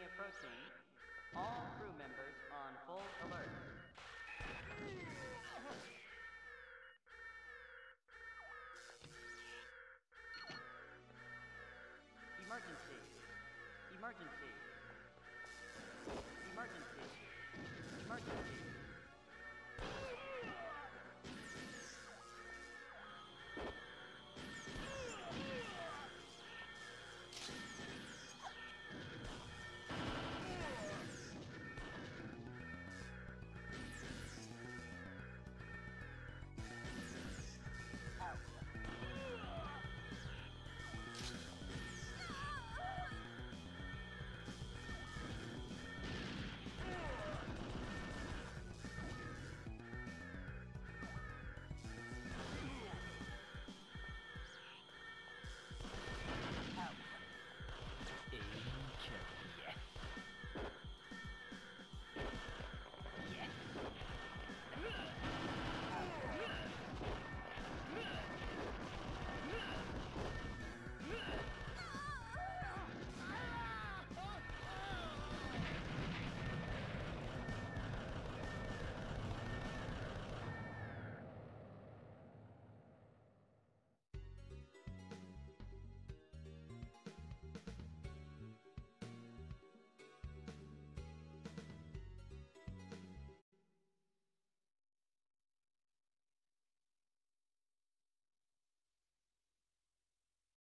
Approaching. All crew members on full alert. Emergency. Emergency. Emergency. Emergency.